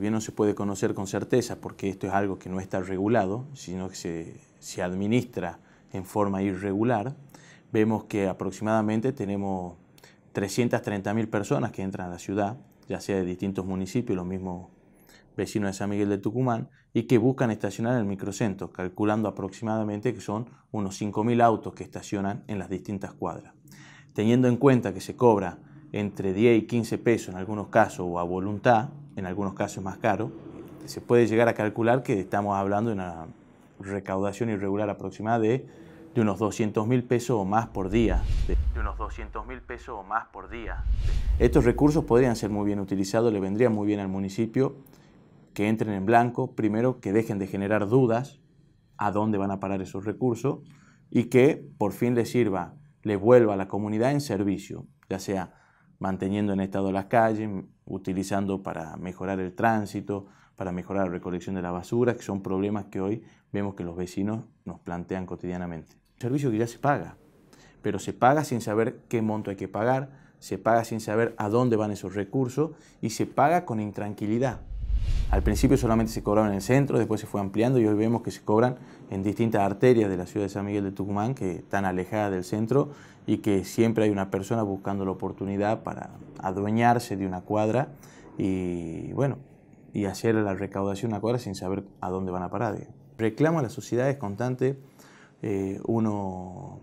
Bien no se puede conocer con certeza porque esto es algo que no está regulado, sino que se, se administra en forma irregular, vemos que aproximadamente tenemos 330.000 personas que entran a la ciudad, ya sea de distintos municipios, los mismos vecinos de San Miguel de Tucumán, y que buscan estacionar en el microcentro, calculando aproximadamente que son unos 5.000 autos que estacionan en las distintas cuadras. Teniendo en cuenta que se cobra entre 10 y 15 pesos en algunos casos o a voluntad, en algunos casos más caro, se puede llegar a calcular que estamos hablando de una recaudación irregular aproximada de, de unos 200 mil pesos o más por día. De, unos 200 mil pesos o más por día. Estos recursos podrían ser muy bien utilizados, le vendría muy bien al municipio que entren en blanco, primero que dejen de generar dudas a dónde van a parar esos recursos y que por fin les sirva, le vuelva a la comunidad en servicio, ya sea manteniendo en estado las calles, utilizando para mejorar el tránsito, para mejorar la recolección de la basura, que son problemas que hoy vemos que los vecinos nos plantean cotidianamente. Un servicio que ya se paga, pero se paga sin saber qué monto hay que pagar, se paga sin saber a dónde van esos recursos y se paga con intranquilidad. Al principio solamente se cobraba en el centro, después se fue ampliando y hoy vemos que se cobran en distintas arterias de la ciudad de San Miguel de Tucumán que están alejadas del centro y que siempre hay una persona buscando la oportunidad para adueñarse de una cuadra y bueno, y hacer la recaudación de una cuadra sin saber a dónde van a parar. Reclamo a la sociedad es constante, eh, uno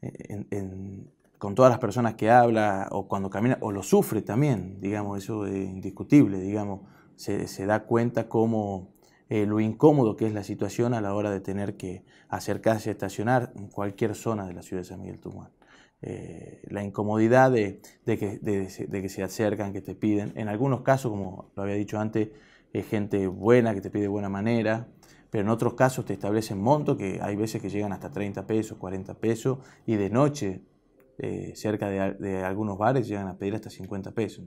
en, con todas las personas que habla o cuando camina o lo sufre también, digamos, eso es indiscutible, digamos se, da cuenta cómo eh, lo incómodo que es la situación a la hora de tener que acercarse a estacionar en cualquier zona de la ciudad de San Miguel Tucumán. Eh, la incomodidad de, que, se acercan, que te piden. En algunos casos, como lo había dicho antes, es gente buena que te pide de buena manera, pero en otros casos te establecen montos que hay veces que llegan hasta 30 pesos, 40 pesos, y de noche, eh, cerca de algunos bares, llegan a pedir hasta 50 pesos.